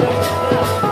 Música